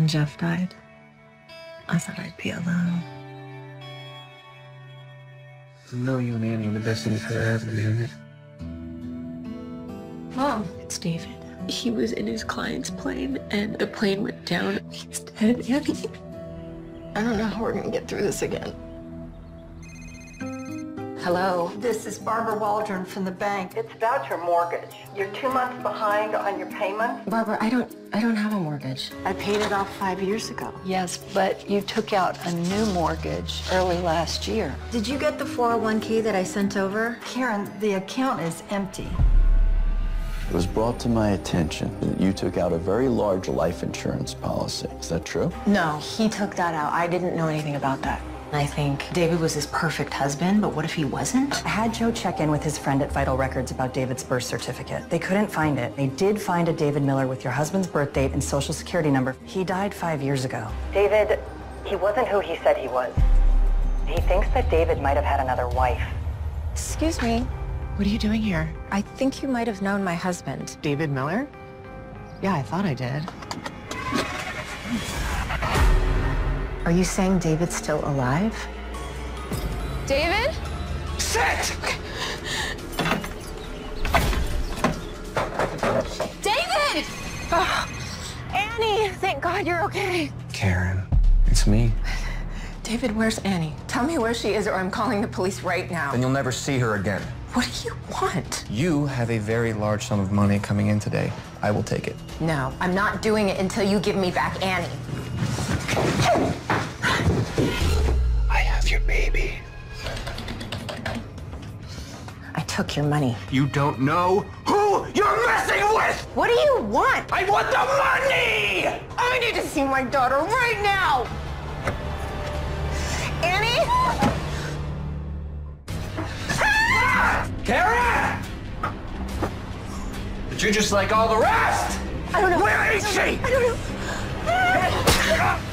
When Jeff died, I thought I'd be alone. I know you and Annie are the best things that ever happened to me. Mom, it's David. He was in his client's plane and the plane went down. He's dead, Annie. I don't know how we're gonna get through this again. Hello. This is Barbara Waldron from the bank. It's about your mortgage. You're two months behind on your payment. Barbara, I don't I don't have a mortgage. I paid it off five years ago. Yes, but you took out a new mortgage early last year. Did you get the 401k that I sent over? Karen, the account is empty. It was brought to my attention that you took out a very large life insurance policy. Is that true? No, he took that out. I didn't know anything about that. I think David was his perfect husband, but what if he wasn't? I had Joe check in with his friend at Vital Records about David's birth certificate. They couldn't find it. They did find a David Miller with your husband's birth date and social security number. He died five years ago. David, he wasn't who he said he was. He thinks that David might have had another wife. Excuse me. What are you doing here? I think you might have known my husband. David Miller? Yeah, I thought I did. Are you saying David's still alive? David? Sit! David! Oh, Annie, thank God you're okay. Karen, it's me. David, where's Annie? Tell me where she is or I'm calling the police right now. Then you'll never see her again. What do you want? You have a very large sum of money coming in today. I will take it. No, I'm not doing it until you give me back Annie. Took your money. You don't know who you're messing with! What do you want? I want the money! I need to see my daughter right now. Annie? Karen! But you're just like all the rest! I don't know. Where is she? I don't know.